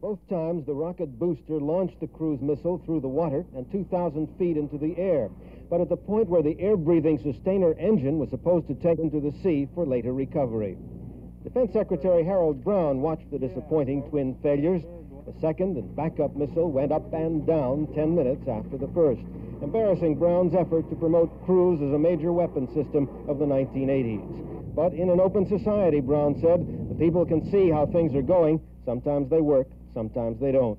Both times, the rocket booster launched the cruise missile through the water and 2,000 feet into the air, but at the point where the air-breathing sustainer engine was supposed to take into the sea for later recovery. Defense Secretary Harold Brown watched the disappointing twin failures. The second and backup missile went up and down 10 minutes after the first, embarrassing Brown's effort to promote cruise as a major weapon system of the 1980s. But in an open society, Brown said, the people can see how things are going. Sometimes they work, sometimes they don't.